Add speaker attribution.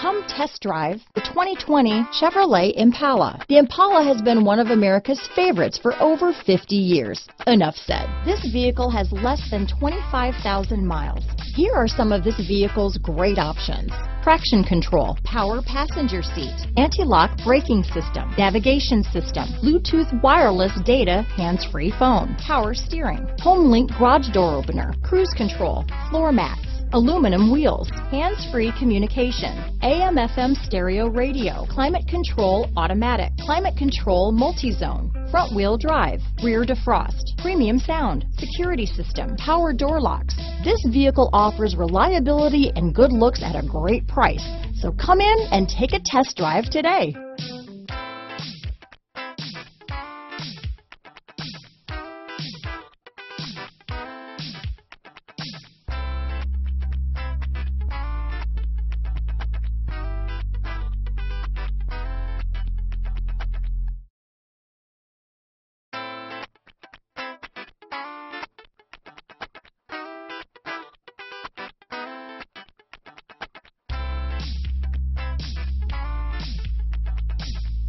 Speaker 1: Come test drive the 2020 Chevrolet Impala. The Impala has been one of America's favorites for over 50 years. Enough said. This vehicle has less than 25,000 miles. Here are some of this vehicle's great options. Traction control, power passenger seat, anti-lock braking system, navigation system, Bluetooth wireless data, hands-free phone, power steering, home link garage door opener, cruise control, floor mats, aluminum wheels, hands-free communication, AM FM stereo radio, climate control automatic, climate control multi-zone, front wheel drive, rear defrost, premium sound, security system, power door locks. This vehicle offers reliability and good looks at a great price. So come in and take a test drive today.